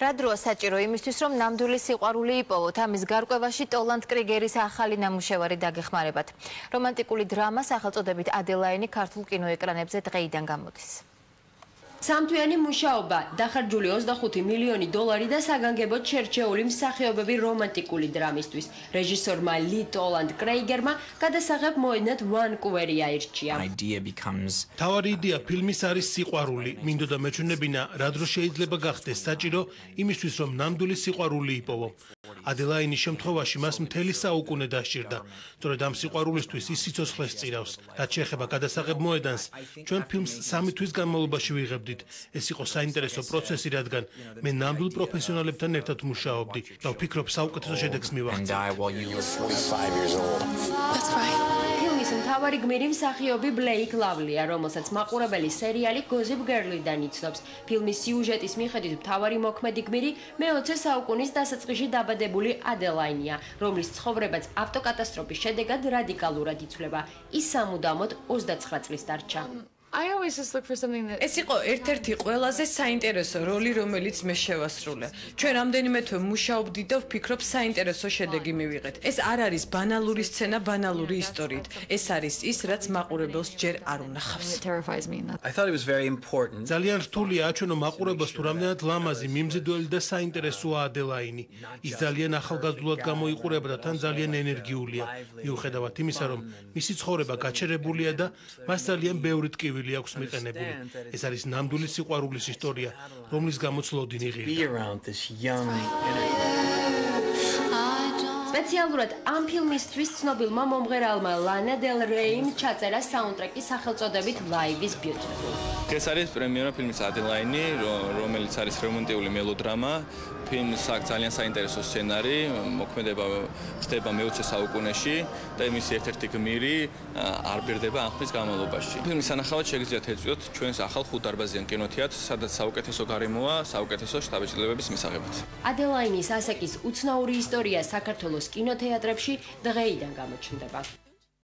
რა დროა საჭირო იმისთვის, რომ ნამდვილი სიყვარული იპოვოთ? ამის გარკვევაში ტოლანდ კრიგერის ახალი ნამუშევარი დაგეხმარებათ. რომანტიკული დრამა სახელწოდებით ადელაინი ქართულ კინოეკრანებზე დღეიდან გამოდის. სამთვიანი მუშაობა, დახარჯული 25 მილიონი დოლარი და საგანგებოდ შერჩეული მსახიობები რომანტიკული დრამისთვის. რეჟისორმა ლი ტოლანდ კრეიგერმა გადასაღებ მოედნად ვანკუვერი აირჩია. თავარი იდეა ფილმის არის სიყვარული. მინდოდა მეჩვენებინა, რა დრო შეიძლება გახდეს საჭირო იმისთვის, რომ ნამდვილი სიყვარული იპოვო. ადელაინის შემთხვევაში მას მთელი საუკუნე დასჭირდა. სწორედ ამ სიყვარულისთვის ის სიცოცხლეს წირავს. რაც შეეხება გადასაღებ მოედანს, ჩვენ ფილმს სამი თვის განმავლობაში ვიღებთ. ვფიქრობდით, ეს იყო საინტერესო პროცესი, რადგან მე ნამდვილ პროფესიონალებთან ერთად მუშაობდი და ვფიქრობ საუკეთესო შედეგს მივაღწევ. ფილმის მთავარი გმირი მსახიობი ბლეიკ ლავლია, რომელსაც მაყურებელი სერიალი Gossip Girl-დან იცნობს. ფილმის სიუჟეტის მიხედვით მთავარი მოქმედი გმირი მე-20 საუკუნის დასაწყისში დაბადებული ადელაინია, რომლის ცხოვრებაც ავტოკატასტროფის შედეგად რადიკალურად იცვლება. ის სამუდამოდ 29 წლის დარჩა. I always just look for something that ეს იყო ერთ-ერთი ყველაზე საინტერესო როლი, რომელიც მე შევასრულე. ჩვენ რამდენიმე თვე მუშაობდით და ვფიქრობ საინტერესო შედეგი მივიღეთ. ეს არ არის ბანალური სცენა ბანალური ისტორიით. ეს არის ის, რაც მაყურებელს ჯერ არ უნახავს. I thought it was very important. ძალიან რთულია აჩვენო მაყურებელს თუ რამდენად ლამაზი, მიმზიდველი და საინტერესოა ადელაინი. ის ძალიან ახალგაზრდულად გამოიყურება და თან ძალიან ენერგიულია. მიუხედავად იმისა, რომ მისი ცხოვრება გაჩერებულია და მას ძალიან ბევრი ტკივილი წერილი აქვს მიყენებული. ეს არის ნამდვილი სიყვარულის ისტორია, რომლის გამოც ლოდინი ღირდა. სპეციალურად ამ ფილმისთვის ცნობილმა მომღერალმა ლანა დელ რეიმ ჩაწერა საუნდტრეკი სახელწოდებით Live is Beautiful. ეს არის პრემიერა ფილმის Adeline, რომელიც არის რომანტიკული მელოდრამა. ფილმს აქვს ძალიან საინტერესო სცენარი, მოქმედება ხდება მე-20 საუკუნეში და იმის ერთ-ერთი გმირი არ ბერდება ამ ხმის განმავლობაში. ფილმის სანახავად შეგიძლიათ ეწვიოთ ჩვენს ახალ ხუთდარბაზიან კინოთეატრს, სადაც საუკეთესო გარემოა, საუკეთესო შტაბეჭდილებების მისაღებად. Adeline-ის ასაკის უცნაური ისტორია საქართველოს კინოთეატრებში დღეიდან გამოჩნდება.